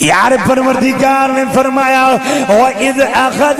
यार परवरदिगार ने फरमाया ओ इद अखद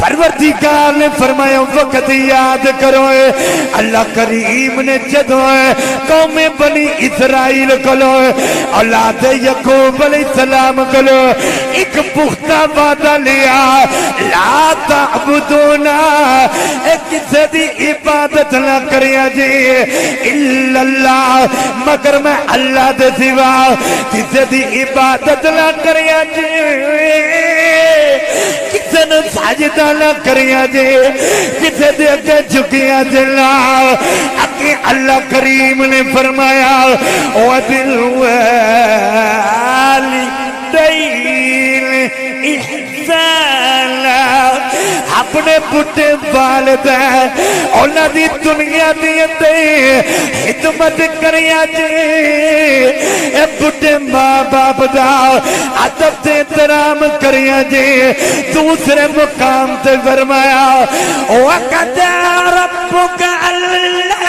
परवरदिगार ने फरमाया, वक्त याद करो अल्लाह करीम ने जदों कौमे बनी इसराइल कोलो औलाद यकूब सलाम कोलो एक पुख्ता वादा लिया, ला ताबुदूना किसे दी इबादत ना करिया जी, इल्लल्लाह, मगर मैं अल्लाह दे सिवा, किसे दी इबादत ना करिया जी। किसे साजदा ना करिया जे, किसे दे अगे झुकिया जे ना अगे अल्लाह करीम ने फरमाया, ओ दिल वाली दैन अपने बुढ़े वालद उन्होंने दुनिया दी हिदमत करिया जे ए बुढ़े माँ बाप का अदब से एहतराम करिया जे दूसरे मुकाम से फरमाया कदा अल्लाह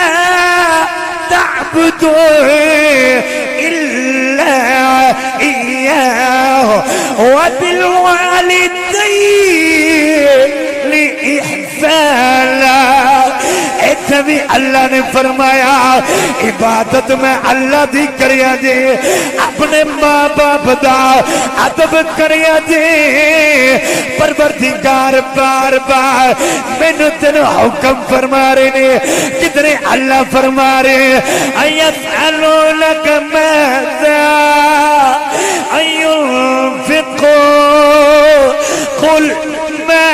इय्याहु वबिलवालिदैन इहसाना इतने भी अल्लाह ने फरमाया, इबादत में अल्लाह दी करिया जे, अपने माँ बाप का अदब करिया जे। परवरदिगार बार बार मैनू तेन हुक्म फरमा रहे ने, कितने अल्लाह फरमा रहे अयसलो लक मैदा अयुफिको कुल मैं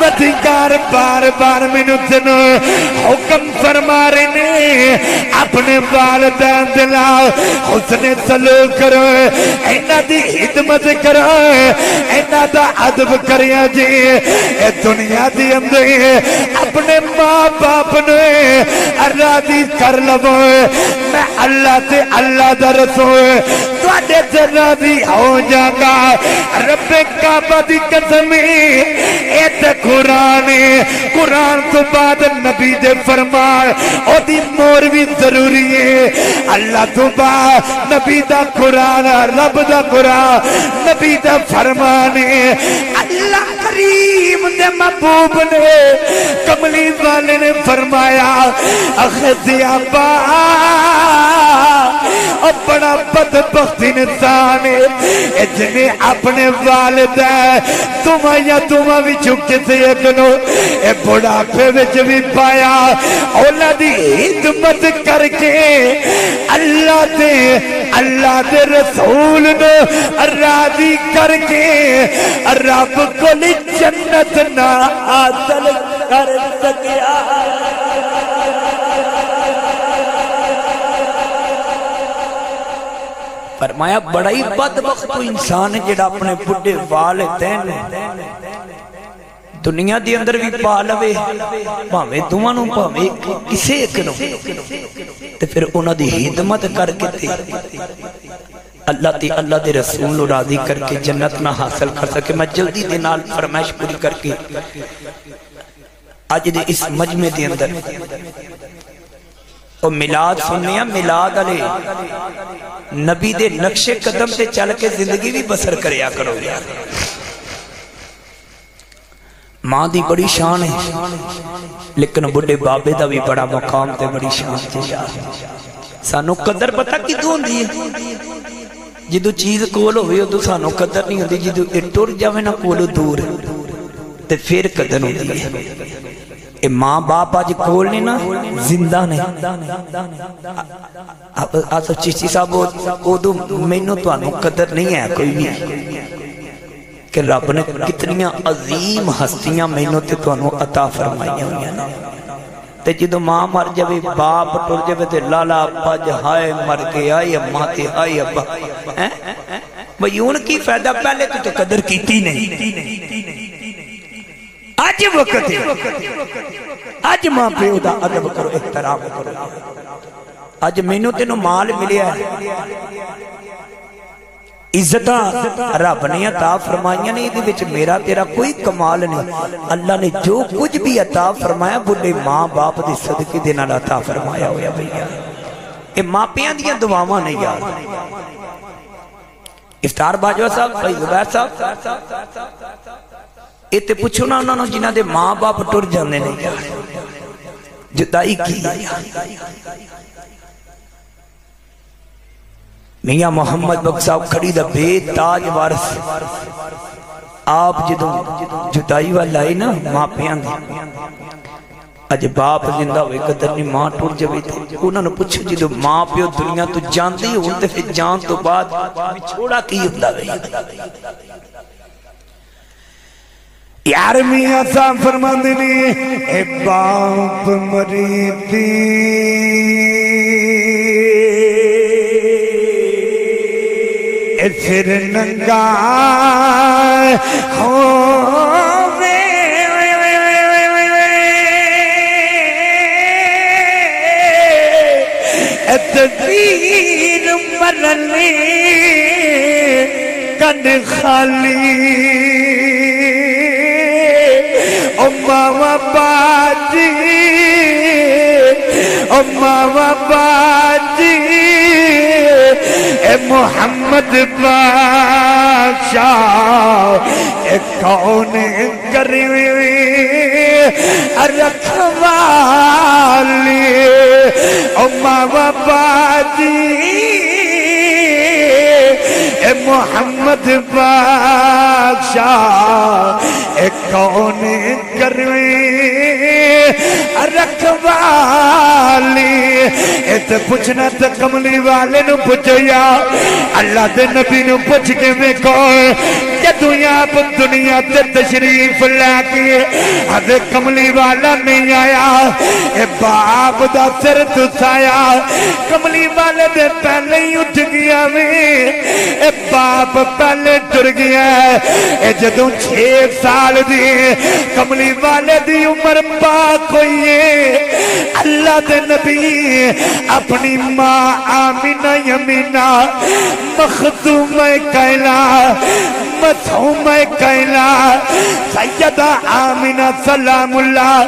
परवतिकार बार बार मैनू तेन हुक्म फरमा रहे ने अपने वालदैन दिला उसने सलूक करो इन्हों की हिदमत करो इन्हों का अदब करिया जी। ए दुनिया के अंदर अपने माँ बाप ने राज़ी कर लवो, मैं अल्लाह से अल्लाह का रसो थोड़े से राज़ी हो जागा। रबे काबा की कसम, ए ते कुरान कुरान तो बाद नबी दे फरमान ओदी मोर भी ज़रूरी है। अल्लाह तो बाद नबी दा कुरान, रब दा कुरान, नबी दा फरमान है। करीम दे महबूब ने कमली वाले ने फरमाया अखजिया बा और बड़ा बदबख्त इंसान है। जिन्हें अपने वालदा तुम या तुम चुके से एक नो। बुढ़ापे भी पाया दी हिदमत करके अल्लाह दे अल्लाह दे रसूल नो राज़ी करके रब को जन्नत ना हासिल कर सकिया फरमाया, बड़ा ही बदबख्त इंसान है जेड़ा अपने बुढ़े वाल तैन दुनिया के अंदर भी पा लवे, भावे दोवां नु भावे किसे एक नु। ते फिर उन्हां दी हिदमत करके अल्लाह ते अल्लाह दे रसूल राज़ी करके जन्नत ना हासिल कर सके। मैं जल्दी दे नाल फरमाइश पूरी करके आज दे इस मजमे दे अंदर ओ मिलाद सुनने मिलाद आले नबी दे नक्शे कदम से चल के ज़िंदगी भी बसर करया करो। यार माँ दी बड़ी शान है, लेकिन बुड्ढे बाबे दा भी बड़ा मकाम ते बड़ी शान है। सानू कदर पता कितों होंगी है? ਜਦੋਂ ਚੀਜ਼ ਕੋਲ ਹੋਵੇ ਉਦੋਂ ਸਾਨੂੰ ਕਦਰ ਨਹੀਂ ਹੁੰਦੀ ਜਦੋਂ ਇਹ ਟੁਰ ਜਾਵੇ ਨਾ ਕੋਲੋਂ ਦੂਰ ਤੇ ਫਿਰ ਕਦਰ ਹੁੰਦੀ ਹੈ ਇਹ ਮਾਂ ਬਾਪ ਅੱਜ ਕੋਲ ਨੇ ਨਾ ਜ਼ਿੰਦਾ ਨੇ ਆ ਤਾਂ ਚੀਚੀ ਸਾਹਿਬ ਉਦੋਂ ਮੈਨੂੰ ਤੁਹਾਨੂੰ ਕਦਰ ਨਹੀਂ ਹੈ ਕੋਈ ਵੀ ਕਿ ਰੱਬ ਨੇ ਕਿਤਨੀਆਂ ਅਜ਼ੀਮ ਹਸਤੀਆਂ ਮੈਨੂੰ ਤੇ ਤੁਹਾਨੂੰ ਅਤਾ ਫਰਮਾਈਆਂ ਹੋਈਆਂ ਨੇ ਤੇ ਜਦੋਂ ਮਾਂ ਮਰ ਜਾਵੇ ਬਾਪ ਟੁਰ ਜਾਵੇ ਤੇ ਲਾਲਾ ਪਜ ਹਾਏ ਮਰ ਕੇ ਆਈ ਅੰਮਾ ਤੇ ਆਈ ਅੱਬਾ ਹੈ ਬਈ ਹੁਣ ਕੀ ਫਾਇਦਾ ਪਹਿਲੇ ਤੂੰ ਤੇ ਕਦਰ ਕੀਤੀ ਨਹੀਂ ਅੱਜ ਵਕਤ ਹੈ ਅੱਜ ਮਾਂ ਪਿਓ ਦਾ ਅਦਬ ਕਰੋ ਇhtਰਾਮ ਕਰੋ ਅੱਜ ਮੈਨੂੰ ਤੈਨੂੰ ਮਾਲ ਮਿਲਿਆ इज़्ज़त रब ने अता फरमाइया ने ये मेरा तेरा कोई कमाल नहीं। अल्लाह ने जो कुछ भी अता फरमाया, बुढ़े माँ बाप के सदके के अता फरमाया होया मापिया दुआव ने यार। इफ्तार बाजवा साहब, भाई जुबैर साहब। ये पुछो ना उन्होंने जिन्होंने माँ बाप टुर जाते हैं जुदाई की? मियाँ मोहम्मद बख्श साहब खड़ी का बेताज वारस। आप जो जुदाई वाल आए ना, मापिया अज बाप ज़िंदा हो कदर नहीं माँ टुर जाए तो उन्होंने पूछ जो माँ प्यो दुनिया तो जाते ही तो फिर जान तो बाद छोड़ा की हों यार मियाँ साहब फरमाने बाप मरी थी फिर नंगा हो तीर मरले कन खाली। ओ मावा बाजी ओ मावा बाजी। बादशाह ए कौन करी रखवाली ओ मामा बाजी ए मोहम्मद ए कौन करवी? रखवाली इते पुछना तो कमली वाले नु पुछया। अल्लाह दे नबी पुछ के वेखो जदू आप दुनिया ते तशरीफ़ लैके अदे कमली वाला नहीं आया। ए बाप दा सिर तुसाया कमली वाले दे पहले ही उठ गया बाप पहले टुर गया है। जदों छे साल दी, कमली वाले दी उम्र पा है। अल्लाह दे नबी, अपनी माँ आमीना यमीना, मखदूम कैला मसूम कैला सैयदा आमिना सलामुल्लाह,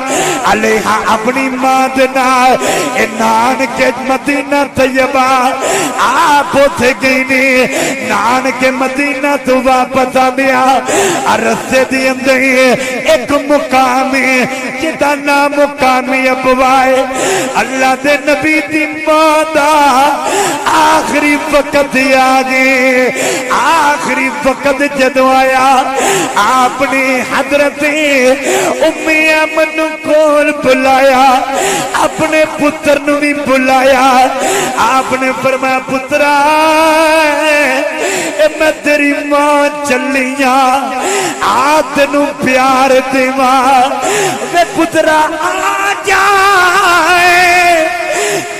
अलैहा अपनी माँ दे नाल। ए नान के मदीना तैयबा, आप उठ गई ने नान के मदीना तो वापस आ गया रस्ते दी अंदर एक मुकाम है जिदा नाम मुकामी अबवाए अल्लाह दे नबी दी माँ दा आखिरी वक्त आ गए आखिरी वक्त जदों आया आपने हज़रत उम्मी अमन कोल बुलाया अपने पुत्र भी बुलाया आपने फरमाया पुत्रा मैं तेरी माँ चलिया आ तेन प्यार देवा वे पुत्रा आ जाए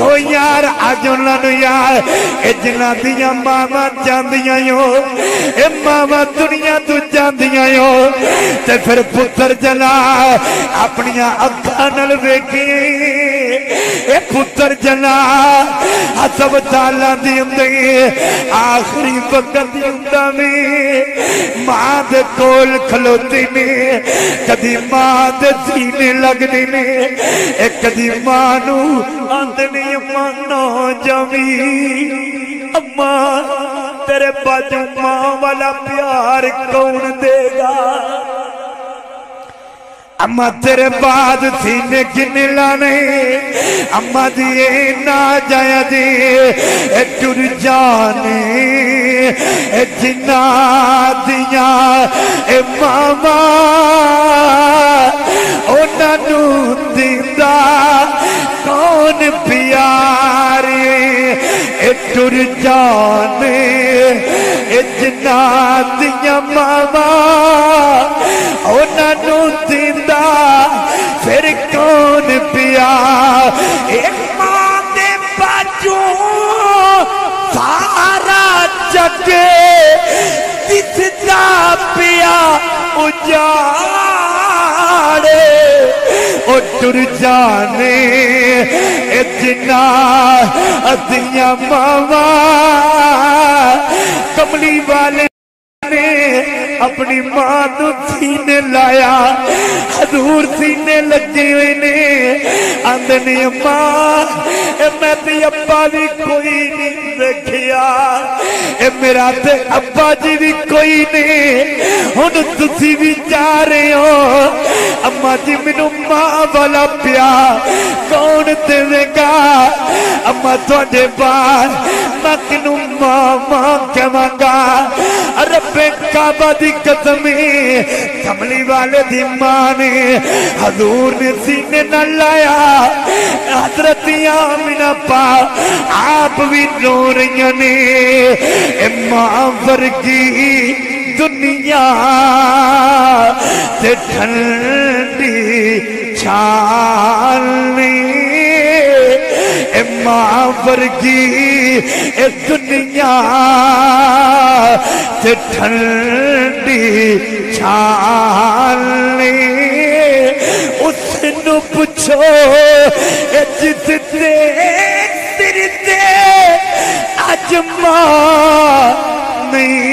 पुछो यार अज उन्होंने यार, ए जिन्हों मावा हो ए मावा दुनिया तू हो ते फिर पुत्र जना अपनिया अखा वेखी पुत्र जना हस्पतालों की होंगे आखिरी वक्त माँ दे कोल खलोती ने, कदी माँ दे सीने ने। कदी माँ नू आंदे नहीं अम्मा ना जावी अम्मा तेरे बाजू माँ वाला प्यार कौन देगा? अम्मा, तेरे बाद सीने किन्ने लाने अम्मा जी ए ना जाया जी टुर जाने, ए जिन्ना दिया, ए मामा। उन्होंने दिंदा कौन प्यारे टुर जाने जिन्ना दिया मामा उन्होंने दिंदा फिर कौन पिया? एक माँ दे बाजू, सारा जग दिसदा पिया उजाड़े टुर जाने अदिया मावा कमली वाले अपनी माँ नु सीने लाया, हजूर सीने लगे हुए ने। आंदे ने अम्मा मैं ते अब्बा भी कोई नहीं देखिया, ए, मेरा ते अब्बा जी भी कोई नहीं। हुन तुसी भी जा रहे हो, अम्मा जी, मैनू माँ वाला प्यार कौन देवेगा? अम्मा थोड़े बार मैं किनू माँ माँ कहवांगा रब्बे काबा दी कसमी कमली वाले दी माँ ने हजूर ने सीने न लाया हज़रत आमिना पा, आप भी रो रही ने माँ वर्गी दुनिया, ते ठंडी छालनी ए माँ वर्गी दुनिया, ते ठंडी छालनी उसनु पुछो ए जिस ते अज माँ नहीं।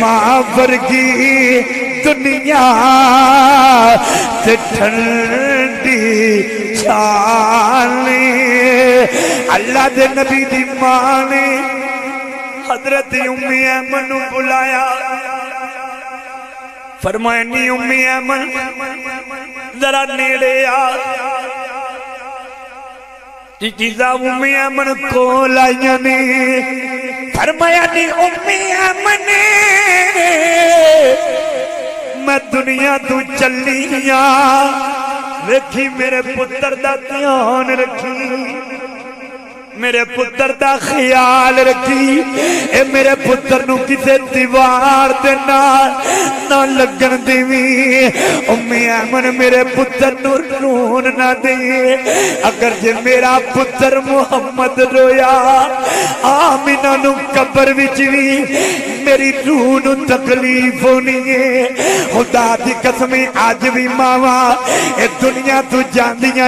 माँ वर्गी दुनिया ते ठंडी छाले अल्लाह दे नबी दी माँ ने हज़रत उम्मी अमन बुलाया। फरमाया, नी उम्मी अमन जरा नेड़े आ। चीजा उम्मी अमन को लाइया ने। फरमाया, नी उम्मी अमन मैं दुनिया तू चलिया वेखी मेरे पुत्र का ध्यान रखी। मेरे पुत्र का ख्याल रखी। ए मेरे पुत्र किसे दीवार नाल ना लगन देवी। उम्मी मेरे पुत्र रोन ना दे अगर जे मेरा पुत्र मुहम्मद रोया, आमिना नु कब्र विच भी मेरी रूह नु तकलीफ़ होनी है खुदा दी कसम अज भी मावा, ए दुनिया तू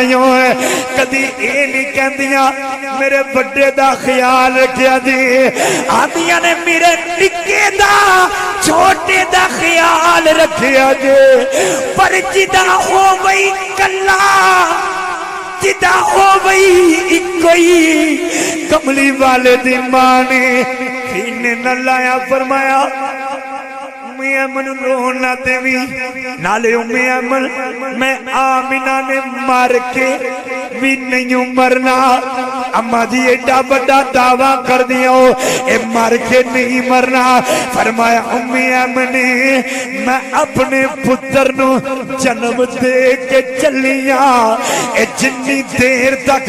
यो है कदी ए नहीं कहंदियाँ मेरे बड़े दा ख्याल रखिया जी आदिया ने मेरे निके दा छोटे दा ख्याल रखिया जे पर जिदा हो गई कला जिदा हो गई इको कमली वाले दी माँ ने न लाया फरमाया अमन रोन देवी। नाले अमन मैं आमिना ने के भी नहीं मरना। अम्मा जी, एडा बड़ा दावा कर दिया ए मर के नहीं मरना। फरमाया मैं अपने पुत्र नु जन्म दे के चलिया। ए जिन्नी देर तक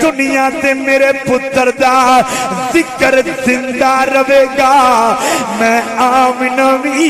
दुनिया ते मेरे पुत्र दा ज़िक्र ज़िंदा रहेगा मैं आमिना भी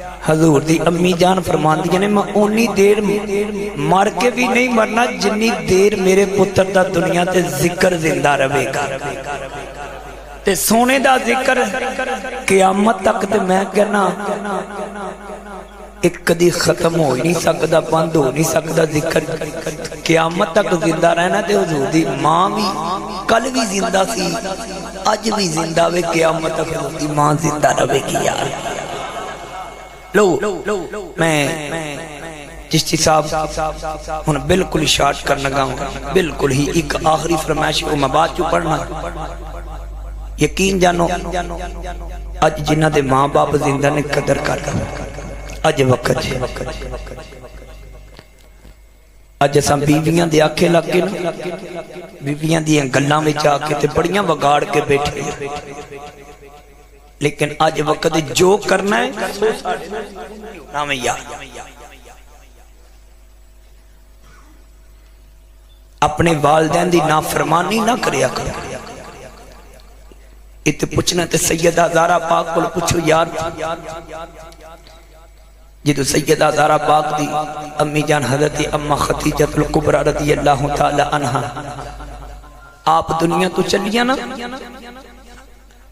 हजूर दी अम्मी जान फरमांदियाँ ने, मैं उन्नी देर मर के भी नहीं मरना, जिन्नी देर मेरे पुत्र दा दुनिया ते ज़िक्र ज़िंदा रहेगा ते सोने दा ज़िक्र कियामत तक ते मैं कहना, एक कदी खत्म हो नहीं सकता बंद हो नहीं सकता ज़िक्र। कियामत तक ज़िंदा रहना ते हजूर दी माँ भी कल भी ज़िंदा सी अज भी ज़िंदा वे, कियामत तक हजूर दी माँ ज़िंदा रहेगी यार। लो मैं चिश्ती साहब हूँ बिल्कुल शार्ट कर लगा बिल्कुल ही एक आखिरी फरमाइश को मैं बाद चो पढ़ना। यकीन जानो अज जिन्हों के माँ बाप ज़िंदा ने कदर कर अज वक्त अज असा बीबियाँ दे आखे लग के ना बीबियाँ दियाँ आके बड़ियाँ वगाड़ के बैठे लेकिन अज वक्त जो करना है ना अपने वालदैन नाफरमानी ना करया करो। इत पुछना ते सैयदा ज़ारा पाक को पुछो, यार। जो सैयदा ज़ारा पाक दी अम्मी जान हज़रत अम्मा खतीजतुल कुबरा रदी अल्लाह आप दुनिया तो चलिया ना?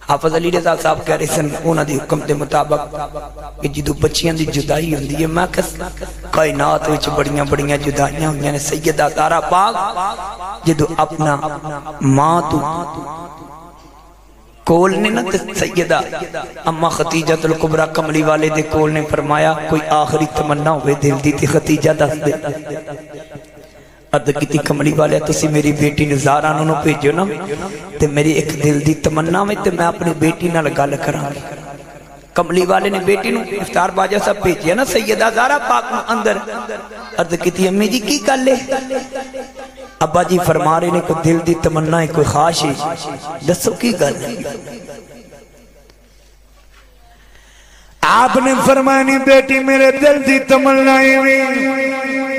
हाफज अली रजा साहब कह रहे सन उन्होंने हुक्म के मुताबिक जो बच्चियों की जुदाई होंगी है, मैं कायनात बड़िया बड़िया जुदाइयाँ हुई ने, सैयदा तारा पाक जो अपना माँ तू कोल ने ना सैयदा अम्मा खतीजतुल कुबरा कमली वाले दे कोल ने फरमाया, कोई आखिरी तमन्ना होवे, दिल दी ते खतीजा दस दे। भेजो तमन्ना नाल गल करा कमली वाले ने बेटी इफ्तार बाजा सब भेजिया ना, सैयदा जारा पाक अंदर। की अम्मी जी, की गल जी फरमा रहे ने, कोई दिल की तमन्ना है, कोई खाश है? दसो की गल आपने फरमानी बेटी, मेरे दिल की तमन्नाएँ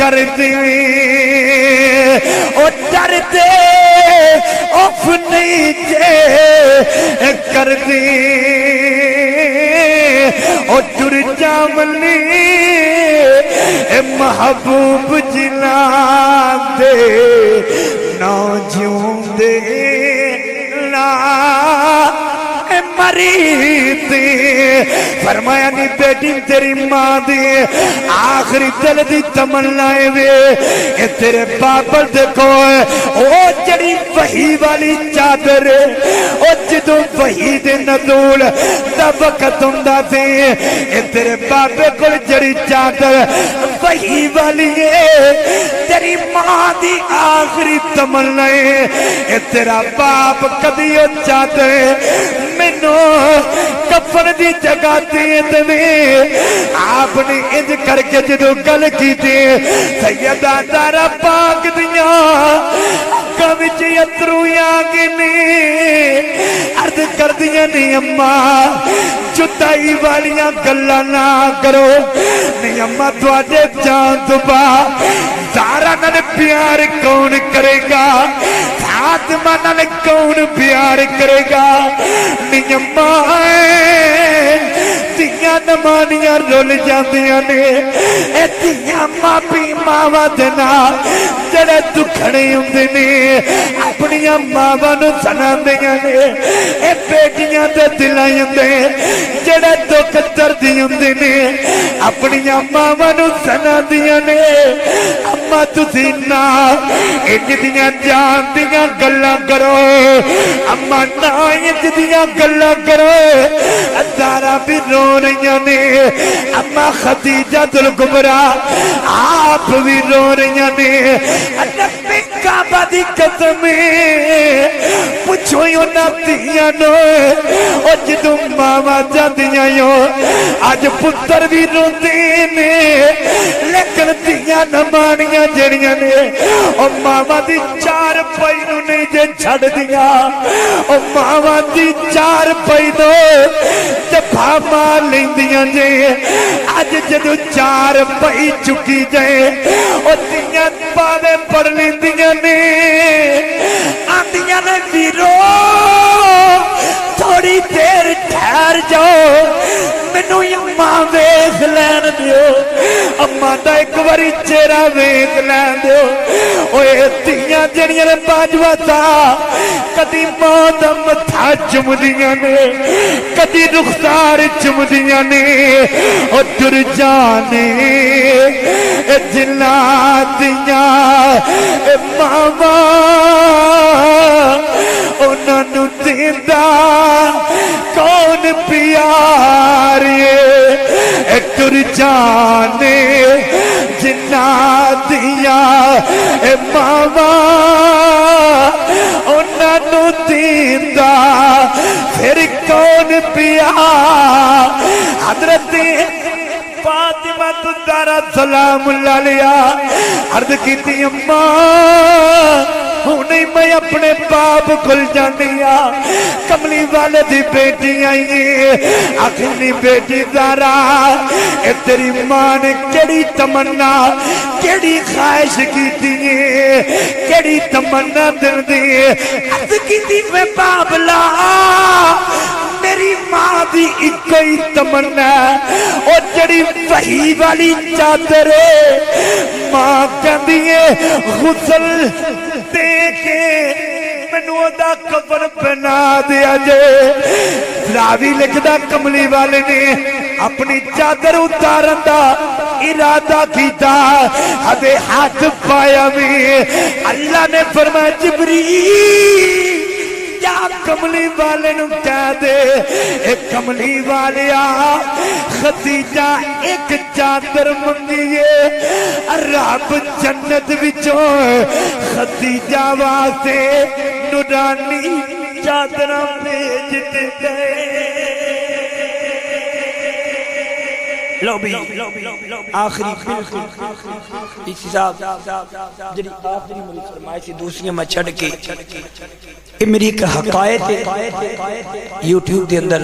कर दी ओ डरते उफ नहीं जे कर दी ओ टुर जामली महबूब जिला दे ना जिਉਂਦੇ ला मरी फरमाया, नी बेटी, तेरी माँ दी आखिरी दिल दी तमन्नाए वे। ए तेरे बाबल देखो ओ, जड़ी वही वाली चादर ओ जदों वही दे नदूल दा वक्त हुंदा तेरे बाबे कोल जड़ी चादर, वही वाली है। तेरी माँ की आखिरी तमन्ना है तेरा बाप कदी मैनो कफन की जगह दे आपने इंज करके जो गल की सैयदा दारा पाक दिया। विच अतरू आ गए अर्ज़ कर दिया नहीं अम्मा जुदाई वालिया गल्ला ना करो नहीं अम्मा थोड़े जान तो बा सारा नाल प्यार कौन करेगा फातिमा नाल कौन प्यार करेगा नहीं ਧੀਆਂ ਨਮਾਨੀਆਂ ਰੁੱਲ ਜਾਂਦੀਆਂ ਨੇ ਇਹ ਧੀਆਂ ਮਾਪੀ ਮਾਵਾਂ ਦੇ ਨਾਲ ਜਿਹੜੇ ਦੁਖੜੇ ਹੁੰਦੇ ਨੇ ਆਪਣੀਆਂ ਮਾਵਾਂ ਨੂੰ ਸੁਣਾਉਂਦੀਆਂ ਨੇ ਇਹ ਬੇਟੀਆਂ ਦੇ ਦਿਲਾਂ ਹੁੰਦੇ ਜਿਹੜੇ ਦੁੱਖ ਦਰਦ ਹੁੰਦੇ ਨੇ ਆਪਣੀਆਂ ਮਾਵਾਂ ਨੂੰ ਸੁਣਾਉਂਦੀਆਂ ਨੇ ਅੰਮਾ ਤੁਸੀਂ ਨਾ ਇੰਜ ਦੀਆਂ ਜਾਨ ਦੀਆਂ ਗੱਲਾਂ ਕਰੋ ਅੰਮਾ ਨਾ ਇੰਜ ਦੀਆਂ ਗੱਲਾਂ ਕਰੋ ਅਦਾਰਾ ਵੀ ਰੋ रही ने अम्मा खदीजा दुल गुमरा आप भी रो रही ने दी कसम, पुछो नो। जो मावा अज पुत्र भी रोते ने, लेकिन धिया नमानिया जड़िया ने। मावा दी चार पई नहीं जे छड़ दिया। मावा दी चार पई दो जफा मार लेंदिया जे। अज जो चार पई चुकी जाए दिया पावे पढ़ लेंदिया ने आंदिया ने वीरो थोड़ी देर ठहर जाओ। मैनू अम्मा वेख लैन दियो। अम्मा का एक बारी चेहरा वेख लैन दियो। ओए जड़ियाँ ने बाजवा था कदी माँ का मथा चुमदियाँ ने, कदी रुखसार चुमदियाँ ने दुर जाने जिला दिया मावा उन्होंने देंदा कौन प्यार तुर जाने जिन्ना दिया मावा उन्होंने दीदा। फिर कौन पिया हज़रत तुदारा सलाम लिया। अर्द की अम्मा हूँ मैं अपने बाप खुल जानी कमली वाले दी बेटी आई आखिरी बेटी दारा ए तेरी माँ ने केड़ी तमन्ना, केड़ी ख्वाहिश की केड़ी तमन्ना दिल दी। अर्ज़ की मैं बाबला मेरी माँ की एक ही तमन्ना और जड़ी वही वाली चादर माँ कहती है गुसल दे के कफन पहना दिया जे। रावी लिखता कमली वाले ने अपनी चादर उतारन का इरादा किया हाथ पाया भी अल्लाह ने फरमाया जिबरी जा कमली वाले कह दे कमली वालिया, खदीजा एक चादर मंगी रब जन्नत खदीजा वास्ते नुरानी चादर भेज दिते लो आखिरी बिल्कुल। इस हिसाब आखिरी मेरी फरमाइश दूसरी मैं छड़ के। ये मेरी एक हकायत है। YouTube के अंदर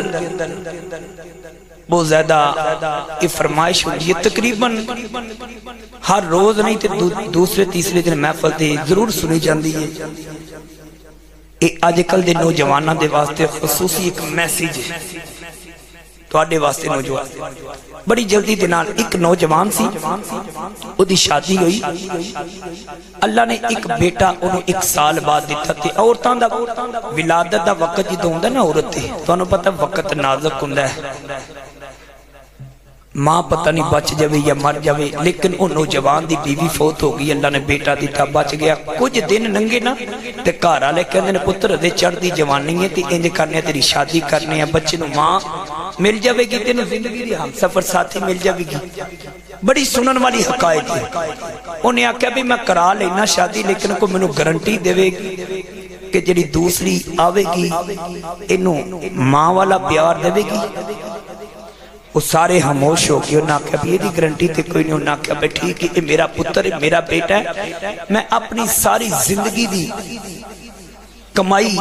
बहुत ज़्यादा फरमाइश तकरीबन हर रोज नहीं तो दूसरे, तीसरे दिन महफल से ज़रूर सुनी जाती है। अजकल के नौजवानों के वास्ते खसूसी एक मैसेज है। ਤੁਹਾਡੇ ਵਾਸਤੇ ਨੌਜਵਾਨ ਬੜੀ ਜਲਦੀ ਦੇ ਨਾਲ ਇੱਕ ਨੌਜਵਾਨ ਸੀ ਉਹਦੀ ਸ਼ਾਦੀ ਹੋਈ ਅੱਲਾ ਨੇ ਇੱਕ ਬੇਟਾ ਉਹਨੂੰ 1 ਸਾਲ ਬਾਅਦ ਦਿੱਤਾ ਤੇ ਔਰਤਾਂ ਦਾ ਵਿਲਾਦਤ ਦਾ ਵਕਤ ਜਦੋਂ ਹੁੰਦਾ ਨਾ ਔਰਤ ਤੇ ਤੁਹਾਨੂੰ ਪਤਾ ਵਕਤ ਨਾਜ਼ੁਕ ਹੁੰਦਾ ਹੈ माँ पता नहीं बच जाए या मर जाए लेकिन वो नौजवान की बीवी फौत हो गई, अल्लाह ने बेटा दिता, बच गया। कुछ दिन नंगे ना, ते घर वाले कहते पुत्र दे चढ़ती जवानी है इंज करने, तेरी शादी करने बच्चे माँ मिल जाएगी तेन ज़िंदगी सफ़र साथी मिल जाएगी बड़ी सुनने वाली हकायत है। उन्हें आख्या भी मैं करा लेना शादी, लेकिन कोई मैं गारंटी देगी कि जी दूसरी आवेगी, इनू माँ वाला प्यार देगी वो सारे खामोश हो गए उन्हें आख्या भी यही गारंटी तो कोई नहीं उन्हें आख्या भाई ठीक है मेरा पुत्र है मेरा बेटा है। मैं अपनी सारी ज़िंदगी की कमाई,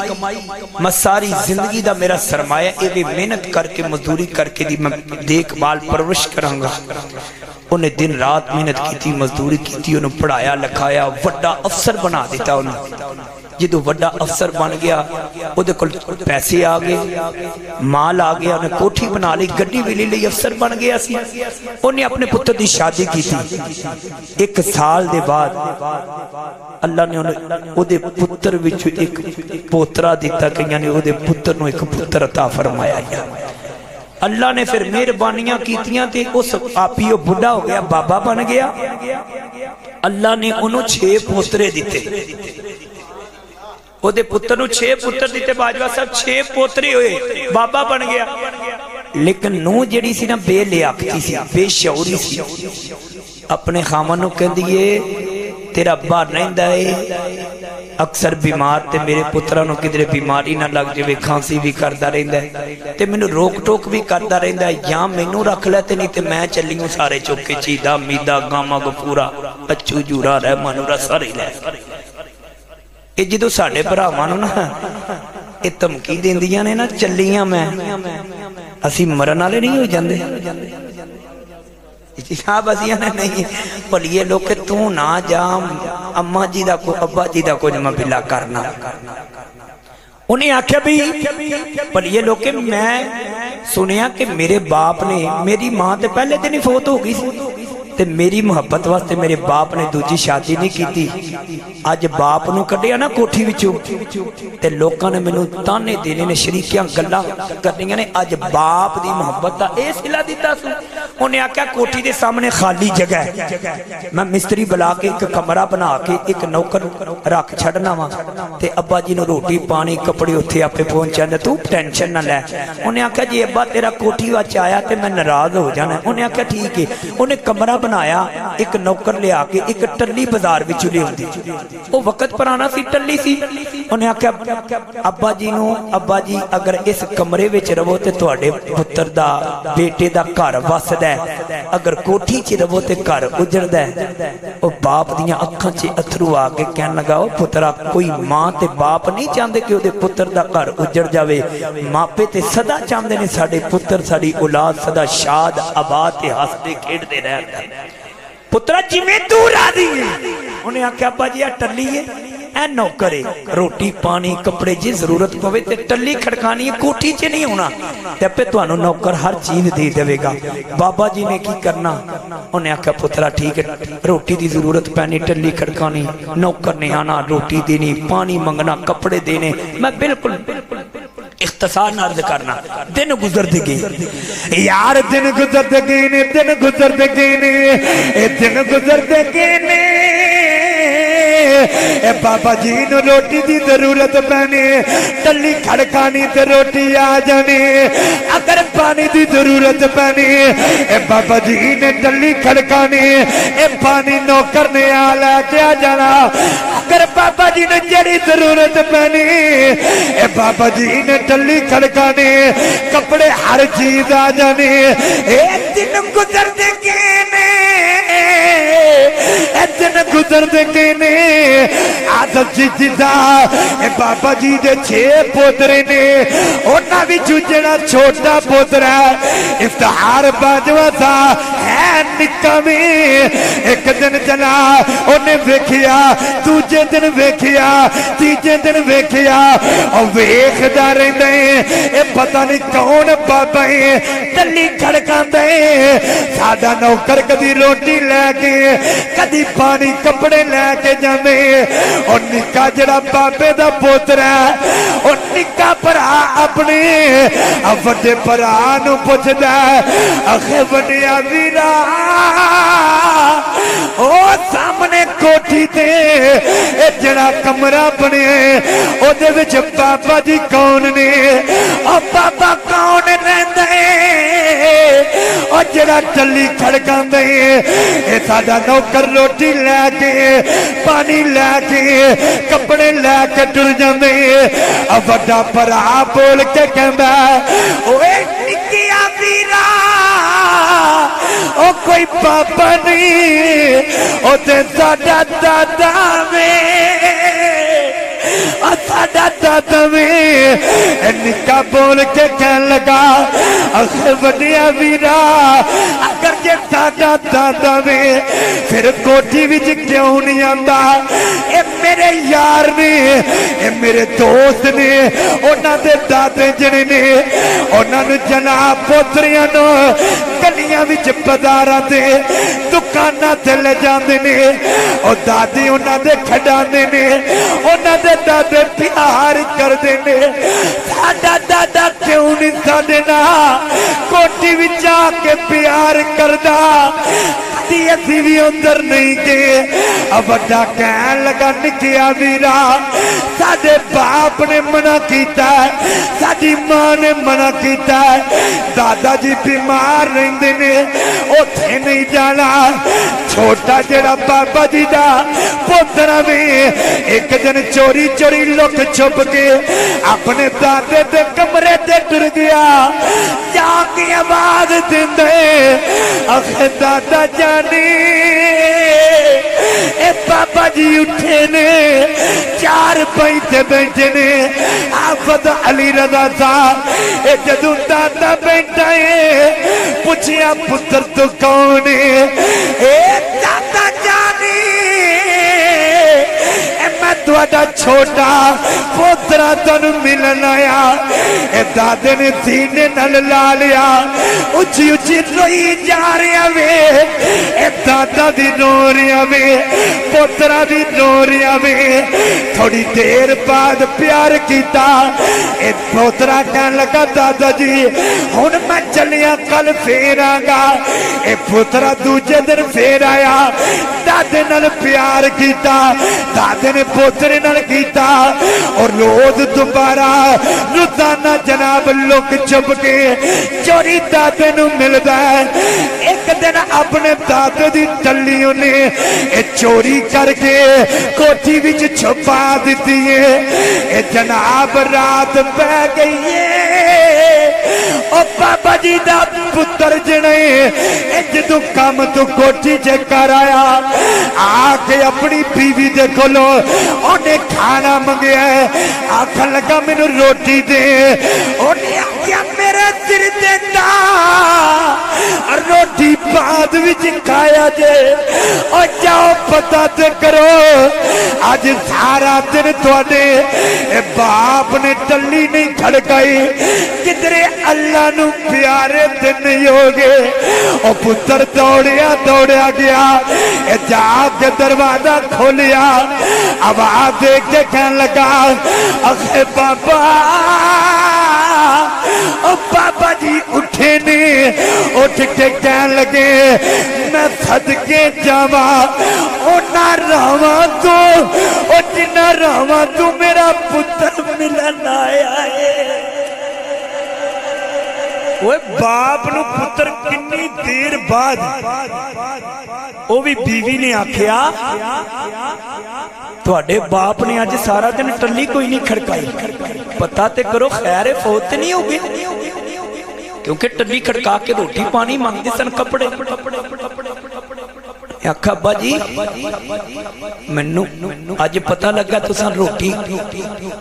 मैं सारी ज़िंदगी का मेरा सरमाया ये मेहनत करके, मजदूरी करके दी, मैं देखभाल, परवरिश करांगा। उन्हें दिन रात मेहनत की मजदूरी की पढ़ाया, लिखाया व्डा अफसर बना दिता उन्हें। जो अफसर बन गया पैसे आ गए, माल आ गया, उन्हें कोठी बना ली ली अफसर बन गया अपने पुत्र की शादी की एक साल के बाद अल्लाह ने उन्हें पुत्र एक पोतरा दिता कई ने पुत्र एक पुत्र अता फरमाया अल्लाह ने फिर मेहरबानियाँ की उस आप बुढ़ा हो गया, बाबा बन गया। अल्लाह ने उन्होंने छे पोतरे दिते। ਉਹਦੇ ਪੁੱਤਰ ਨੂੰ 6 ਪੁੱਤਰ ਦਿੱਤੇ ਬਾਜਵਾ ਸਾਹਿਬ 6 ਪੋਤਰੇ ਹੋਏ ਬਾਬਾ ਬਣ ਗਿਆ ਲੇਕਿਨ ਨੂੰ ਜਿਹੜੀ ਸੀ ਨਾ ਬੇਲਿਆਕਤੀ ਸੀ ਬੇਸ਼ੌਰੀ ਸੀ ਆਪਣੇ ਖਾਮਨ ਨੂੰ ਕਹਿੰਦੀ ਏ ਤੇਰਾ ਅੱਬਾ ਰਹਿੰਦਾ ਏ ਅਕਸਰ ਬਿਮਾਰ ਤੇ ਮੇਰੇ ਪੁੱਤਰਾਂ ਨੂੰ ਕਿਧਰੇ ਬਿਮਾਰੀ ਨਾ ਲੱਗ ਜਾਵੇ ਖਾਂਸੀ ਵੀ ਕਰਦਾ ਰਹਿੰਦਾ ਤੇ ਮੈਨੂੰ ਰੋਕ ਟੋਕ ਵੀ ਕਰਦਾ ਰਹਿੰਦਾ ਜਾਂ ਮੈਨੂੰ ਰੱਖ ਲੈ ਤੇ ਨਹੀਂ ਤੇ ਮੈਂ ਚੱਲੀਆਂ ਸਾਰੇ ਚੁੱਕ ਕੇ ਚੀਦਾ ਮੀਦਾ ਗਾਮਾ ਗਫੂਰਾ ਅੱਛੂ ਜੂਰਾ ਰਹਿਮਾਨ ਰਾ ਸਾਰੇ ਲੈ ਇਹ ਜਦੋਂ ਸਾਡੇ ਭਰਾਵਾਂ ਨੂੰ ਨਾ ਇਹ ਧਮਕੀ ਦਿੰਦੀਆਂ ਨੇ ਨਾ ਚੱਲੀਆਂ ਮੈਂ ਅਸੀਂ ਮਰਨ ਵਾਲੇ ਨਹੀਂ ਹੋ ਜਾਂਦੇ साहब असिया ने नहीं भलिए लोग तू ना जा अम्मा जी का अब्बा जी का कुछ मबिला करना उन्हें आख्या भी भलिए लोग मैं सुनिया कि मेरे बाप ने मेरी मां तो पहले दिन ही फोत हो गई ਤੇ ਮੇਰੀ ਮੁਹੱਬਤ ਵਾਸਤੇ ਮੇਰੇ ਬਾਪ ਨੇ ਦੂਜੀ ਸ਼ਾਦੀ ਨਹੀਂ ਕੀਤੀ ਅੱਜ ਬਾਪ ਨੂੰ ਕੱਢਿਆ ਨਾ ਕੋਠੀ ਵਿੱਚੋਂ ਤੇ ਲੋਕਾਂ ਨੇ ਮੈਨੂੰ ਤਾਨੇ ਦੇਣੇ ਨੇ ਸ਼ਰੀਕਿਆਂ ਗੱਲਾਂ ਕਰਨੀਆਂ ਨੇ ਅੱਜ ਬਾਪ ਦੀ ਮੁਹੱਬਤ ਦਾ ਇਹ ਸਿਲਾ ਦਿੱਤਾ ਸੀ ਉਹਨੇ ਆਖਿਆ ਕੋਠੀ ਦੇ ਸਾਹਮਣੇ ਖਾਲੀ ਜਗ੍ਹਾ ਹੈ ਮੈਂ ਮਿਸਤਰੀ ਬੁਲਾ ਕੇ ਇੱਕ ਕਮਰਾ ਬਣਾ ਕੇ ਇੱਕ ਨੌਕਰ ਰੱਖ ਛੱਡਣਾ ਵਾ ਤੇ ਅੱਬਾ ਜੀ ਨੂੰ ਰੋਟੀ ਪਾਣੀ ਕੱਪੜੇ ਉੱਥੇ ਆਪੇ ਪਹੁੰਚ ਜਾਂਦੇ ਤੂੰ ਟੈਨਸ਼ਨ ਨਾ ਲੈ ਉਹਨੇ ਆਖਿਆ ਜੀ ਅੱਬਾ ਤੇਰਾ ਕੋਠੀ ਵਿੱਚ ਆਇਆ ਤੇ ਮੈਂ ਨਾਰਾਜ਼ ਹੋ ਜਾਣਾ ਉਹਨੇ ਆਖਿਆ ਠੀਕ ਹੈ ਉਹਨੇ ਕਮਰਾ बनाया, एक नौकर लिया के एक टली बाज़ार वो वक्त पुराना सी टली सी। उन्हें आख्या अब्बा जी नु, अब्बा जी, अगर इस कमरे विच रवो ते तुहाडे पुत्र बेटे दा घर वसदा अगर कोठी च रवो ते घर उजड़दा बाप दियाँ अखां च अथरू आ के कहन लगा, ओ पुत्रा कोई माँ ते बाप नहीं चाहते कि ओदे पुत्र दा घर उजड़ जावे? मापे ते सदा चाहते ने साडे पुत्र साडी औलाद, सदा शाद आबाद ते हसदे ਪੁੱਤਰਾ, ਜਿਵੇਂ ਤੂੰ ਰਾਜ਼ੀ ਹੈ ਉਹਨੇ ਆਖਿਆ, ਅੱਬਾ ਜੀ ਆ ਟੱਲੀ ਹੈ ਐ ਨੌਕਰੇ ਰੋਟੀ, ਪਾਣੀ, ਕੱਪੜੇ, ਜੇ ਜ਼ਰੂਰਤ ਪਵੇ ਤੇ ਟੱਲੀ ਖੜਕਾਣੀ ਕੋਠੀ 'ਚ ਨਹੀਂ ਹੋਣਾ ਤੇ ਆਪੇ ਤੁਹਾਨੂੰ ਨੌਕਰ ਹਰ ਚੀਜ਼ ਦੇ ਦੇਵੇਗਾ। ਬਾਬਾ ਜੀ ਨੇ ਕੀ ਕਰਨਾ? ਉਹਨੇ ਆਖਿਆ, ਪੁੱਤਰਾ, ਠੀਕ ਹੈ ਰੋਟੀ ਦੀ ਜ਼ਰੂਰਤ ਪੈਣੀ, ਟੱਲੀ ਖੜਕਾਣੀ। ਨੌਕਰ ਨੇ ਆਣਾ, ਰੋਟੀ ਦੇਣੀ, ਪਾਣੀ ਮੰਗਣਾ, ਕੱਪੜੇ ਦੇਣੇ। ਮੈਂ ਬਿਲਕੁਲ इख्तसार नार्ज करना। दिन गुजरते गए। यार, दिन गुजरते गए ने, दिन गुजरते गए ने दिन गुजरते गए ने। ए बाबा जी नु रोटी की ज़रूरत पैनी। टली खड़कानी ते रोटी आ जानी। अगर पानी की ज़रूरत पैनी, ए बाबा जी ने टली खड़कानी। ए पानी नौकर ने आ लैके आ जाना। अगर बाबा जी ने जड़ी ज़रूरत पैनी, ए बाबा जी ने टली खड़कानी। कपड़े हर चीज़ आ जानी। ए दिन गुजरते गए ने दिन गुजरते देते ने आदम जी जिदा बाबा जी दे छे पोतरे ने उन्होंने जरा छोटा पोतरा इफ्तार बाजवा था है एक दिन चला उन्हें वेखिया, दूजे दिन वेखिया, तीजे दिन वेखिया। वेखदा है पता नहीं कौन बाबा है साडा नौकर कदी रोटी लैके कदी पानी कपड़े लैके जाने और निका जरा बाबे का पोतरा और निका भरा अपने वे भरा पुछद अखे वडिया मेरा। ओ, सामने कोठी ते जड़ा कमरा बने बाबा जी कौन ने? बाबा कौन रहंदा जरा टली खड़का नौकर रोटी लैके पानी लैके कपड़े लैके टुर जाते वा भरा बोल के कहता ओ कोई बाबा नहीं ओ ते साडा दादा में दादा में निका बोल के कह लगा अगर बढ़िया वीरा अगर के दादा दादा में फिर कोठी बिच क्यों नहीं आता मेरे यार ने, ये मेरे दोस्त ने उन्होंने दादे जने ने उन्होंने जना पोतरिया गलिया बाजारा से दुकाना से ले जाते ने और दादी उन्होंने खडाने ने उन्होंने दादे प्यार करते ने सा दादा ਨੇ ਉਹਨਾਂ ਦੇ ਦਾਦੇ ਪਿਆਰ ਕਰਦੇ ਨੇ ਸਾਡਾ ਦਾਦਾ ਕਿਉਂ ਨਹੀਂ ਸਾਡੇ ਨਾਲ ਕੋਠੀ ਵਿੱਚ ਆ ਕੇ ਪਿਆਰ ਕਰਦਾ ਕਦੀ ਅਸੀਂ ਵੀ ਅੰਦਰ ਨਹੀਂ ਗਏ ਆ ਵੱਡਾ ਕਹਿਣ ਲਗਾ ਨਿੱਕਿਆ ਵੀਰਾ ਸਾਡੇ ਬਾਪ ਨੇ ਮਨਾ ਕੀਤਾ ਸਾਡੀ ਮਾਂ ਨੇ ਮਨਾ ਕੀਤਾ ਦਾਦਾ ਜੀ ਬਿਮਾਰ ਰਹਿੰਦੇ ਨੇ ਉੱਥੇ ਨਹੀਂ ਜਾਣਾ ਛੋਟਾ ਜਿਹੜਾ ਬਾਬਾ ਜੀ ਦਾ ਪੁੱਤਰ ਵੀ ਇੱਕ ਦਿਨ ਚੋਰੀ ਚੋਰੀ ਲੁਕ ਛੁਪ ਕੇ ਆਪਣੇ ਦਾਦੇ ਦੇ परे गया जाके आवाज़ दिंदे। अखे दादा जानी। बाबा जी उठे ने। चार पैसे बैठे ने। आफत अली रजा सा। ए जदू दादा बैठा है, पूछया पुत्र तो कौन है? दादा जा। ਤੁਹਾਡਾ ਛੋਟਾ ਪੋਤਰਾ ਤੁਹਾਨੂੰ ਮਿਲਣ ਆਇਆ ਇਹ ਦਾਦੇ ਨੇ ਸੀਨੇ ਨਾਲ ਲਾ ਲਿਆ ਉੱਚੀ ਉੱਚੀ ਰੋਈ ਜਾ ਰਿਹਾ ਵੇ ਇਹ ਦਾਦਾ ਦੀ ਰੋ ਰਿਹਾ ਵੇ ਪੋਤਰਾ ਦੀ ਰੋ ਰਿਹਾ ਵੇ ਥੋੜੀ ਦੇਰ ਬਾਅਦ ਪਿਆਰ ਕੀਤਾ ਇਹ ਪੋਤਰਾ ਕਹਿਣ ਲੱਗਾ ਦਾਦਾ ਜੀ ਹੁਣ ਮੈਂ ਚੱਲਿਆ ਕੱਲ ਫੇਰ ਆਗਾ ਇਹ ਪੁੱਤਰਾ ਦੂਜੇ ਦਿਨ ਫੇਰ ਆਇਆ ਦਾਦੇ ਨਾਲ ਪਿਆਰ ਕੀਤਾ ਦਾਦੇ ਨੇ ਪੋਤਰੇ तेरे न किया और रोज दोबारा रोज़ाना जनाब लुक छुप के चोरी दाते मिलता है। एक दिन अपने दाते की टली उन्हें चोरी करके कोठी छुपा दी है। जनाब रात पै गई है। ਉਹ ਬਾਬਾ ਜੀ ਦਾ ਪੁੱਤਰ ਜਣੇ ਇਹ ਜਦੋਂ ਕੰਮ ਤੋਂ ਕੋਠੀ ਚ ਕਰ ਆਇਆ ਆ ਕੇ ਆਪਣੀ ਬੀਵੀ ਦੇ ਕੋਲੋਂ ਉਹਨੇ ਖਾਣਾ ਮੰਗਿਆ ਆਖਣ ਲੱਗਾ ਮੈਨੂੰ ਰੋਟੀ ਦੇ ਉਹਨੇ ਆਖਿਆ तिर देता रोटी बाद खाया जे। और जाओ पता तो करो अज सारा दिन थोड़े बाप ने टली नहीं खड़काई किधरे अल्लाह न प्यारे दिन हो गए। और पुत्र दौड़िया दौड़िया गया जाके दरवाज़ा खोलिया। आवाज़ देख के कहने लगा, अखे बाबा। बाबा जी उठे ने उठ के कह लगे, मैं सदके जावा ना रावा तू, ओ जिना रावा तू, मेरा पुत्र मिलन आया है। ओए बाप नु पुत्र कितनी देर बाद, ओ भी बीवी ने आख्या ਤੁਹਾਡੇ ਬਾਪ ਨੇ ਅੱਜ ਸਾਰਾ ਦਿਨ ਟੱਲੀ ਕੋਈ ਨਹੀਂ ਖੜਕਾਈ। ਪਤਾ ਤੇ ਕਰੋ, ਖੈਰ ਫੌਤ ਨਹੀਂ ਹੋਗੀ ਕਿਉਂਕਿ ਟੱਲੀ ਖੜਕਾ ਕੇ ਰੋਟੀ ਪਾਣੀ ਮੰਗਦੇ ਸਨ ਕੱਪੜੇ। ਆਖਾ, ਅੱਬਾ ਮੈਨੂੰ ਅੱਜ ਪਤਾ ਲੱਗਾ ਤੁਸੀਂ ਰੋਟੀ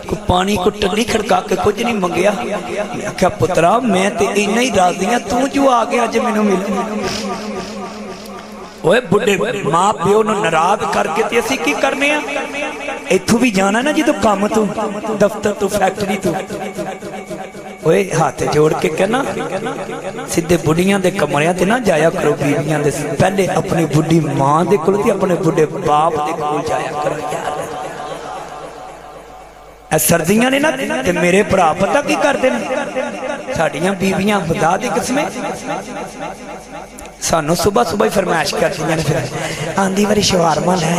ਕੋ ਪਾਣੀ ਕੋ ਟੱਲੀ ਖੜਕਾ ਕੇ ਕੁਝ ਨਹੀਂ ਮੰਗਿਆ। ਮੈਂ ਆਖਿਆ, ਪੁੱਤਰਾ, ਮੈਂ ਤੇ ਇੰਨਾ ਹੀ ਰਾਜ਼ੀ ਆ ਤੂੰ ਜੋ ਆ ਗਿਆ ਅੱਜ ਮੈਨੂੰ ਮਿਲ ਓਏ ਬੁੱਢੇ ਮਾਂ ਪਿਓ ਨੂੰ ਨਾਰਾਜ਼ ਕਰਕੇ ਤੇ ਅਸੀਂ ਕੀ ਕਰਨੇ ਆ? ਇੱਥੋਂ ਵੀ ਜਾਣਾ ਨਾ ਜਦੋਂ ਕੰਮ ਤੋਂ, ਦਫ਼ਤਰ ਤੋਂ, ਫੈਕਟਰੀ ਤੋਂ। ਓਏ ਹੱਥ ਜੋੜ ਕੇ ਕਹਿਣਾ, ਸਿੱਧੇ ਬੁੱਢੀਆਂ ਦੇ ਕਮਰਿਆਂ ਤੇ ਨਾ ਜਾਇਆ ਕਰੋ ਬੀਬੀਆਂ ਦੇ। ਪਹਿਲੇ ਆਪਣੀ ਬੁੱਢੀ ਮਾਂ ਦੇ ਕੋਲ ਤੇ ਆਪਣੇ ਬੁੱਢੇ ਬਾਪ ਦੇ ਕੋਲ ਜਾਇਆ ਕਰੋ, ਯਾਰ। ਇਹ ਸਰਦੀਆਂ ਨੇ ਨਾ ਤੇ ਮੇਰੇ ਭਰਾ ਪਤਾ ਕੀ ਕਰਦੇ ਨੇ? ਸਾਡੀਆਂ ਬੀਬੀਆਂ ਖੁਦਾ ਦੀ ਕਿਸਮੇ सानू सुबह सुबह ही फरमाइश कर फिर आंधी बारी शवारमा लै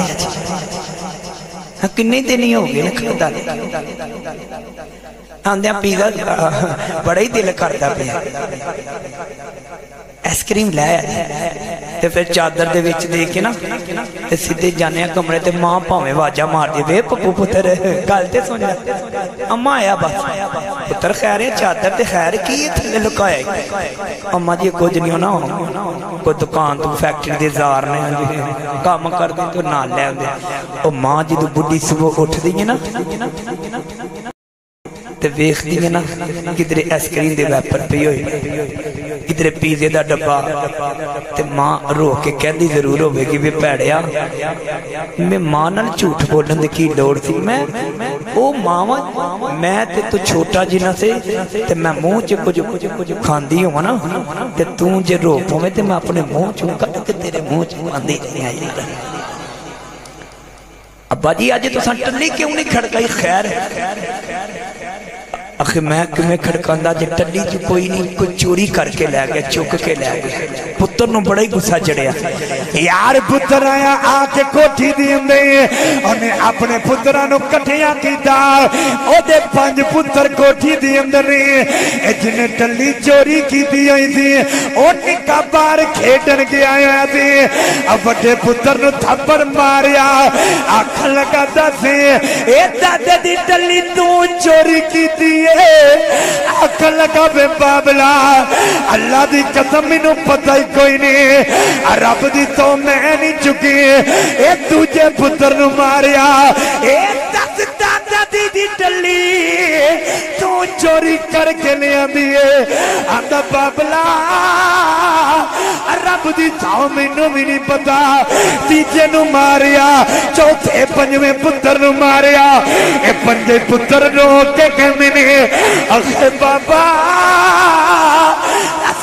किन्ने दिन ही हो गए ना खादा आंदा पीजा बड़ा ही दिल करता पे आइसक्रीम लै ਦਿਲ ਕਰਦਾ ਪਿਆ ਆਈਸਕ੍ਰੀਮ ਲੈ ਆਇਆ ਤੇ ਫਿਰ ਚਾਦਰ ਦੇ ਵਿੱਚ ਦੇ ਕੇ ਨਾ ਤੇ ਸਿੱਧੇ ਜਾਣੇ ਆ ਕਮਰੇ ਤੇ ਮਾਂ ਭਾਵੇਂ ਆਵਾਜ਼ਾਂ ਮਾਰਦੀ ਵੇ ਪੱਪੂ ਪੁੱਤਰ ਗੱਲ ਤੇ ਸੁਣ ਲੈ ਅੰਮਾ ਆਇਆ ਬਸ ਪੁੱਤਰ ਖੈਰ ਹੈ ਚਾਦਰ ਤੇ ਖੈਰ ਕੀ ਇਹ ਥੱਲੇ ਲੁਕਾਇਆ ਈ? ਅੰਮਾ ਜੀ ਕੁਝ ਨਹੀਂ ਹੋਣਾ ਕੋਈ ਦੁਕਾਨ ਤੋਂ ਫੈਕਟਰੀ ਦੇ ਜ਼ਾਰ ਨੇ ਜੀ ਕੰਮ ਕਰਦੇ ਤੋਂ ਨਾਲ ਲੈ ਆਉਂਦੇ ਉਹ ਮਾਂ ਜਦੋਂ ਬੁੱਢੀ ਸਵੇਰ ਉੱਠਦੀ ਹੈ ਨਾ ਤੇ ਵੇਖਦੀ ਹੈ ਨਾ ਕਿਧਰੇ ਆਈਸਕ੍ਰੀਮ ਦੇ ਵੈਪਰ ਪਈ ਹੋਈ ਕਿਧਰੇ ਪੀਜ਼ੇ ਦਾ ਡੱਬਾ ਤੇ ਮਾਂ ਰੋ ਕੇ ਕਹਿੰਦੀ ਜ਼ਰੂਰ ਹੋਵੇਗੀ ਵੀ ਭੈੜਿਆ। ਮੈਂ ਮਾਂ ਨਾਲ ਝੂਠ ਬੋਲਣ ਦੀ ਕੀ ਲੋੜ ਸੀ? ਮੈਂ ਉਹ ਮਾਵਾ, ਮੈਂ ਤੇ ਤੂੰ ਛੋਟਾ ਜਿਹਾ ਸੀ ਤੇ ਮੈਂ ਮੂੰਹ 'ਚ ਕੁਝ ਕੁਝ ਕੁਝ ਖਾਂਦੀ ਹੋਵਾਂ ਨਾ। ਤੇ ਤੂੰ ਜੇ ਰੋ ਪਵੇਂ ਤੇ ਮੈਂ ਆਪਣੇ ਮੂੰਹ 'ਚੋਂ ਕੱਢ ਕੇ ਤੇਰੇ ਮੂੰਹ 'ਚ ਪਾਉਂਦੀ ਨਹੀਂ ਆਈ। ਅੱਬਾ ਜੀ, ਅੱਜ ਤੁਸੀਂ ਟੱਲੀ ਕਿਉਂ ਨਹੀਂ ਖੜਕਾਈ? ਖੈਰ अखे मैं किमें खड़कांदा जे टली च कोई नहीं, कोई चोरी करके लै गया, चुक के लै गया। पुत्र नु बड़ा ही गुस्सा चढ़िया यार पुत्र आया आके कोठी दी अंदे ओने अपने पुत्रा नु इकट्ठिया कीता। ओदे पाँच पुत्र कोठी दी अंदर ने। ए जिने टली चोरी कीती होई थी ओ निक्का बाहर खेडन गया होया थी अब बड़े पुत्र नु थप्पड़ मारया आखन लगा दस ए दादे दी टली तू चोरी कीती? आखन लगा बे अल्लाह की कसम मैनू पता ही कोई नहीं रब की तो मैं नहीं चुकी ए दूजे पुत्र मारिया ए टली चोरी करके तो ले रब दी मैनू भी नहीं पता। तीजे मारिया, चौथे पंजे पुत्र मारिया। पंजे पुत्र रो के कहने ने। अखे बाबा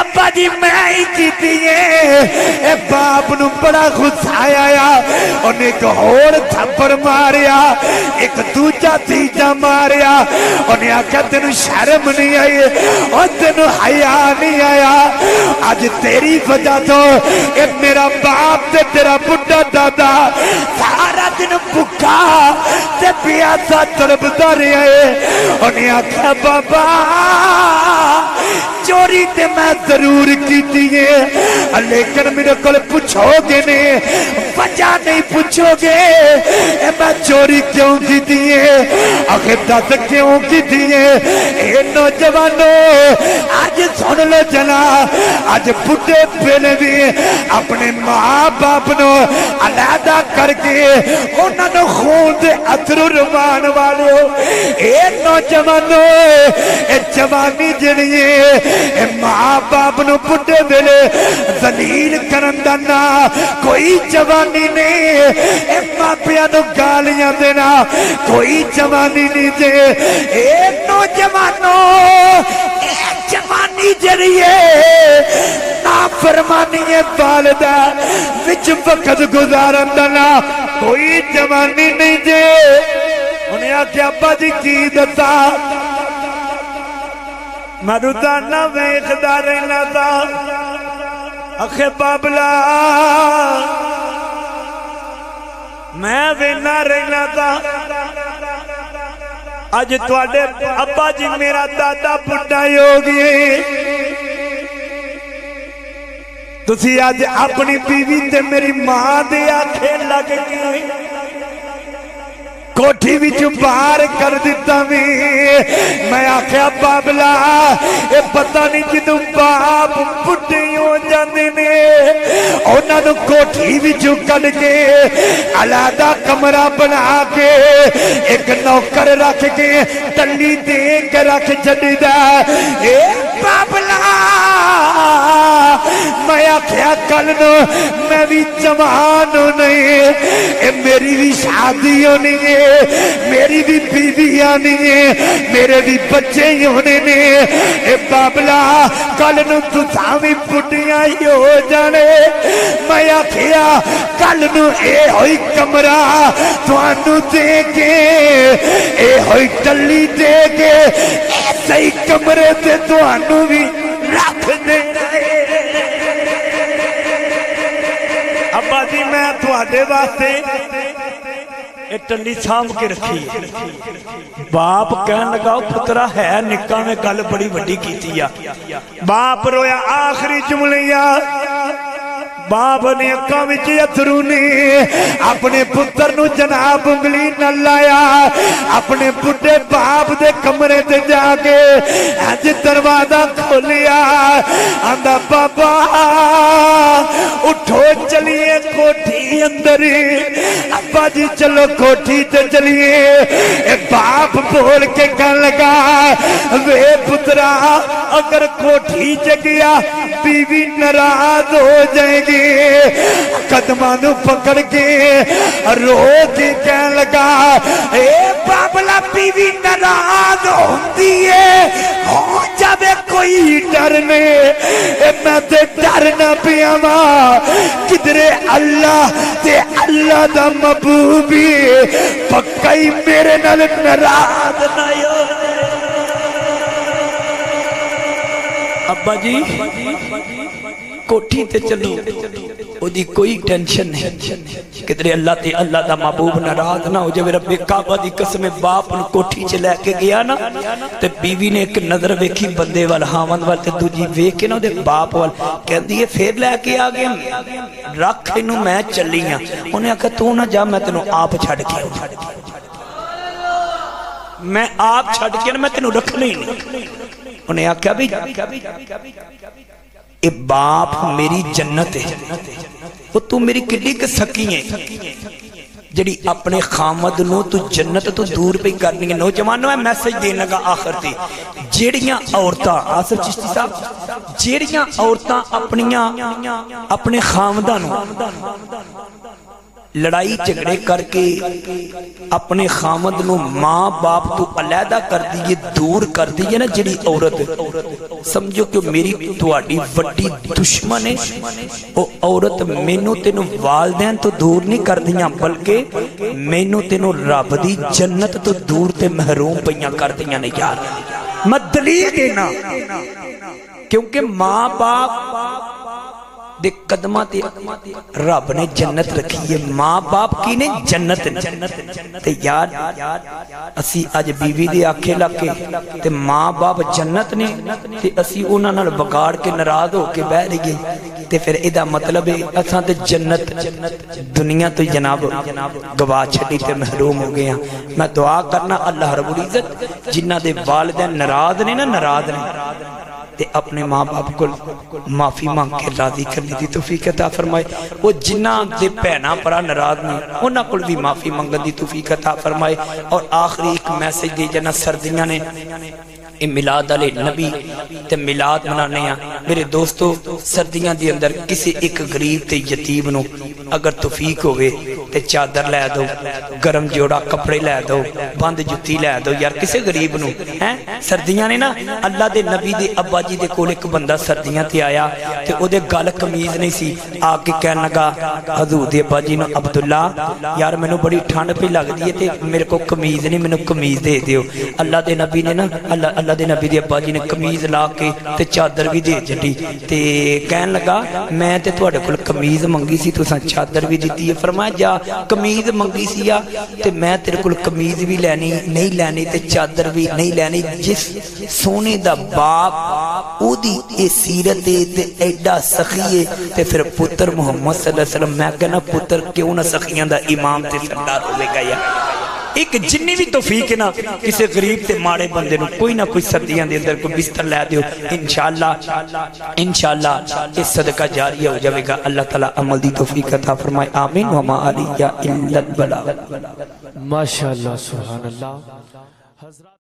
अब्बा जी मैं ही की है। बाप न बड़ा गुस्सा आया उन्हें एक होर थप्पड़ मारिया एक दूजा तीजा मारिया। उन्हें आख्या तेन शर्म नहीं आई और तेन हया नहीं आया। अज तेरी वजह तो ए, मेरा बाप ते तेरा बुढ़ा दादा सारा दिन भुखा ते प्यासा तड़पता रहा है। उन्हें आख्या बाबा चोरी ते मैं ज़रूर की लेकिन मेरे को पूछोगे ने वजह नहीं पूछोगे। मैं चोरी क्यों की आखिर दस क्यों की नौजवानों, आज सुन लो जना आज बुढ़े पेले भी अपने माँ बाप नलहदा करके उन्होंने खून के अथरू रुमान वाले ये नौजवानों जवानी जड़ी माँ बाप न वेले जलील करन कोई जवानी नहीं। मापिया नु देना, कोई जवानी नहीं जे ए जवानी जड़ी ना फरमानी है वालदा वक्त गुजारन दा ना, कोई जवानी नहीं जे उन्हें आख्या की दता मरुदाना वेखदा रहना था अखे बाबला। मैं वेना रहना था अज थोड़े अबा जी मेरा दादा बुढ़ा योगी। गए तुसी अज अपनी बीवी ते मेरी माँ दे आखे लग गए। कोठी बिच बाहर कर दिता भी मैं आख्या, बाबला ये पता नहीं जो बाप बुढ़े हो जाते ने। उन्होंने कोठी बिच कड़ के अलादा कमरा बना के एक नौकर रख के टली देख रख छा बाबला मैं आख्या, कल मैं भी जवान नहीं। ए, मेरी भी शादी होनी है, मेरी भी बीवी आनी है, मेरे भी बच्चे ही होने ने बाबला, कल नु भी बुढ़िया ही हो जाने। मैं आख्या, कल नु ए होई कमरा थानू दे के ए होई टल्ली दे के ऐसे ही कमरे से थानू भी रख देना अबा जी, मैं थोड़े वास्ते टली साम के रखी बाप कह लगा पुत्रा, है निका ने गल बड़ी वीडी की बाप रोया आखिरी चुमलिया। बाप ने अखा अथरू ने अपने पुत्र जनाब उंगली न लाया। अपने बुढ़े बाप दे कमरे ते जाके अज दरवाज़ा खोलिया। आंदा, बाबा, उठो, चलिए कोठी अंदर। अब्बा जी, चलो कोठी ते चलिए। बाप बोल के कह लगा, वे पुत्रा, अगर कोठी च गया, बीवी नाराज़ हो जाएगी। कदमा पकड़ के रो के कह लगा, ए बाबला, बीवी नाराज़ होती है हो जावे कोई डर ने। मैं डर ना पिया वा किधरे अल्लाह ते अल्लाह दा महबूबी पक्का ही मेरे नाल नाराज़ ना हो अब्बा जी कोठी ते चलो ओदी कोई टेंशन नहीं किधरे अल्लाह ते अल्लाह दा महबूब नाराज़ ना हो जावे रब्बे काबा दी कसम बाप नु कोठी च लेके गया ना ते बीवी ने एक नज़र वेखी बंदे वाल हावंद वाल ते दूजी वेख के ना ओदे बाप वाल कहंदी है फिर लेके आ गया रख इनु मैं चली आ उन्हें आखिया तू ना जा मैं तेनु आप छड़ के मैं आप छड़ के ना मैं तेनु रखना ही नहीं उन्हें आख्या भी ए बाप मेरी जन्नत है। वो तू मेरी किड्डी सकी है। जी अपने खामद न तू जन्नत तो दूर पे करनी है नौजवान मैसेज देने लगा आखिर से जड़िया चिश्ती साहब, जड़िया अपन अपने खामदा ਨੂੰ ਲੜਾਈ ਝਗੜੇ ਕਰਕੇ ਆਪਣੇ ਖਾਮਦ ਨੂੰ ਮਾਂ ਬਾਪ ਤੋਂ ਅਲੱਗਾ ਕਰਦੀ ਏ ਦੂਰ ਕਰਦੀ ਏ ਨਾ ਜਿਹੜੀ ਔਰਤ ਸਮਝੋ ਕਿ ਮੇਰੀ ਤੁਹਾਡੀ ਵੱਡੀ ਦੁਸ਼ਮਣ ਹੈ ਉਹ ਔਰਤ ਮੈਨੂੰ ਤੈਨੂੰ ਵਾਲਦਿਆਂ ਤੋਂ ਦੂਰ ਨਹੀਂ ਕਰਦੀਆਂ ਬਲਕਿ ਮੈਨੂੰ ਤੈਨੂੰ ਰੱਬ ਦੀ ਜੰਨਤ ਤੋਂ ਦੂਰ ਤੇ ਮਹਿਰੂਮ ਪਈਆਂ ਕਰਦੀਆਂ ਨੇ ਯਾਰ ਮੈਂ ਦਲੀਲ ਦੇਣਾ ਕਿਉਂਕਿ ਮਾਂ ਬਾਪ ਦੇ ਕਦਮਾਂ ਤੇ ਰੱਬ ਨੇ ਜੰਨਤ ਰੱਖੀ ਹੈ ਮਾਂ-ਬਾਪ ਕੀ ਨੇ ਜੰਨਤ ਤੇ ਯਾਰ ਅਸੀਂ ਅੱਜ ਬੀਵੀ ਦੇ ਆਖੇ ਲਾ ਕੇ ਤੇ ਮਾਂ-ਬਾਪ ਜੰਨਤ ਨੇ ਤੇ ਅਸੀਂ ਉਹਨਾਂ ਨਾਲ ਵਿਗਾੜ ਕੇ ਨਾਰਾਜ਼ ਹੋ ਕੇ ਬਹਿ ਰਹੀਏ ਤੇ ਫਿਰ ਇਹਦਾ ਮਤਲਬ ਹੈ ਅਸਾਂ ਤੇ ਜੰਨਤ ਦੁਨੀਆ ਤੋਂ ਜਨਾਬ ਗਵਾ ਛੱਡੀ ਤੇ ਮਹਿਰੂਮ ਹੋ ਗਏ ਆ ਮੈਂ ਦੁਆ ਕਰਨਾ ਅੱਲਾਹ ਰਬੁਲ ਇੱਜ਼ਤ ਜਿਨ੍ਹਾਂ ਦੇ ਵਾਲਿਦੈਨ ਨਾਰਾਜ਼ ਨੇ ਨਾ ਨਾਰਾਜ਼ ਨੇ अपने माँ बाप को माफ़ी मांग के राज़ी करने की तोफीक अता फरमाए। वो जिन्हों के भैन भरा नाराज़ ने उन्होंने को भी माफ़ी मंगन की तोफीक अता फरमाए। और आखिरी एक मैसेज दी जाना सर्दियाँ ने मिलाद आले नबी ते मिलाद मनाने आ। मेरे दोस्तों, सर्दियाँ दे अंदर किसी एक गरीब ते यतीम नु अगर तोफीक हो चादर लै दो, गर्म जोड़ा कपड़े लै दो, बंद जुत्ती लै दो। यार, किसी गरीब न, है? ने ना, अल्लाह के नबी के अब्बा जी के कोल एक बंदा आया तो वो गल कमीज नहीं सी। आके कह लगा, हजूर के अब्बा जी ने अब्दुल्ला यार मैं बड़ी ठंड भी लगती है तो मेरे को कमीज नहीं मैं कमीज दे दौ अल्लाह के नबी ने ना, अल्लाह अल्लाह के नबी के अब्बा जी ने कमीज ला के ते चादर भी दे छी तो कह लगा, मैं तो को कमीज मंगी सी, तुसा चादर भी दी है। फरमाया, जा, कमीज मंगी सी ते मैं तेरे को कमीज भी लैनी, नहीं लैनी ते चादर भी नहीं लैनी। जिस सोने दा बाप, ओदी ए सीरत है ते एडा सखी है ते फिर पुत्र मुहम्मद सल्लल्लाहु अलैहि वसल्लम, मैं कहना, पुत्र क्यों ना सखियाँ दा इमाम ते सरदार होवेगा यार एक जिनी भी तोफीक है ना किसी गरीब से माड़े बंद कोई ना कोई सर्दियों के अंदर कोई बिस्तर लै दौ इनशाला इनशाला इस सदका जारी हो जाएगा अल्लाह तला अमल की तोफीक था फरमाए। आमिन। माशा